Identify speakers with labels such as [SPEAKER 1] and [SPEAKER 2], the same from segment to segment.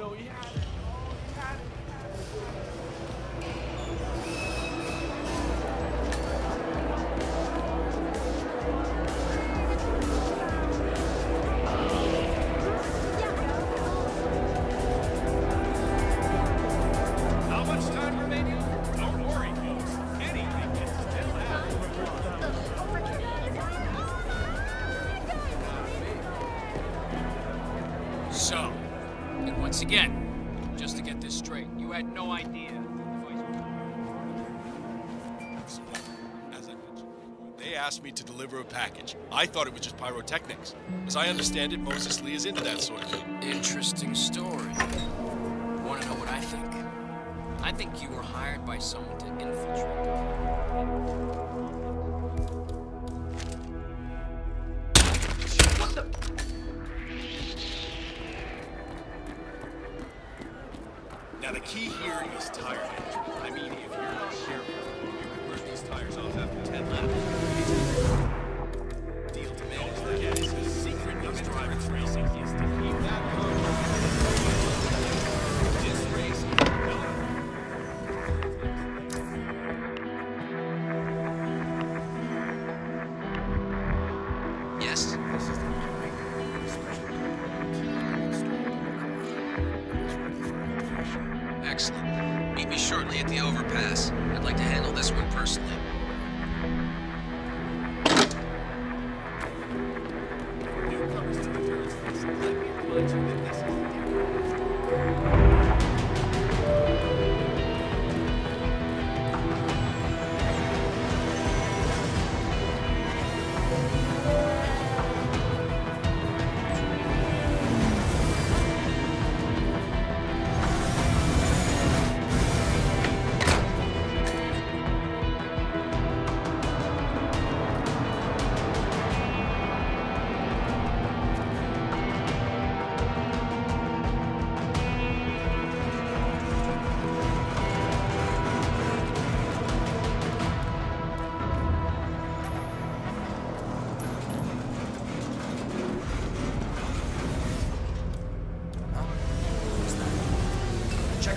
[SPEAKER 1] no, he had it.
[SPEAKER 2] And once again, just to get this straight, you had no idea
[SPEAKER 3] As I mentioned, they asked me to deliver a package. I thought it was just pyrotechnics. As I understand it, Moses Lee is into that sort of thing.
[SPEAKER 2] Interesting story. Want to know what I think? I think you were hired by someone to infiltrate
[SPEAKER 3] Now, the key here is tire management. I mean, if you're not careful, you could burn these tires off after 10 laps.
[SPEAKER 2] Excellent. Meet me shortly at the overpass. I'd like to handle this one personally.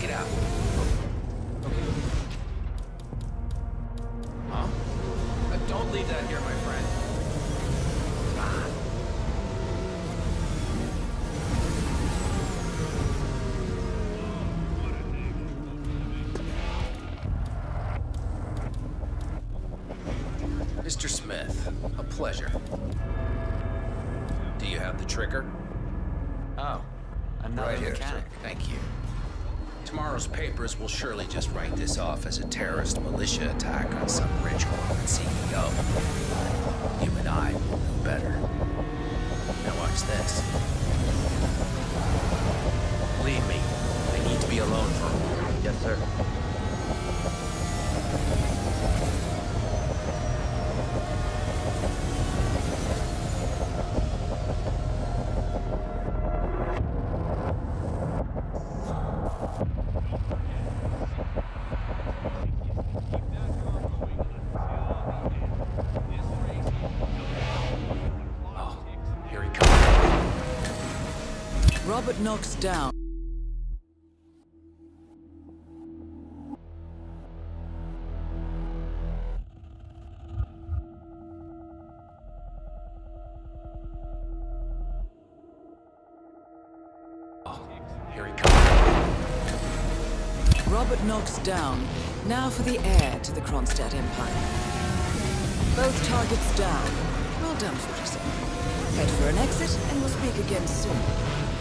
[SPEAKER 2] Check it out. Huh? Uh, don't leave that here, my friend. Ah. Mr. Smith, a pleasure. Do you have the trigger?
[SPEAKER 4] Oh, another
[SPEAKER 2] right
[SPEAKER 4] mechanic.
[SPEAKER 2] Thank you. Tomorrow's papers will surely just write this off as a terrorist militia attack on some rich corporate CEO. You and I know better. Here he comes.
[SPEAKER 5] Robert Knox down.
[SPEAKER 2] Here he comes.
[SPEAKER 5] Robert Knox down. Now for the heir to the Kronstadt Empire. Both targets down. Well done, 47. Head for an exit, and we'll speak again soon.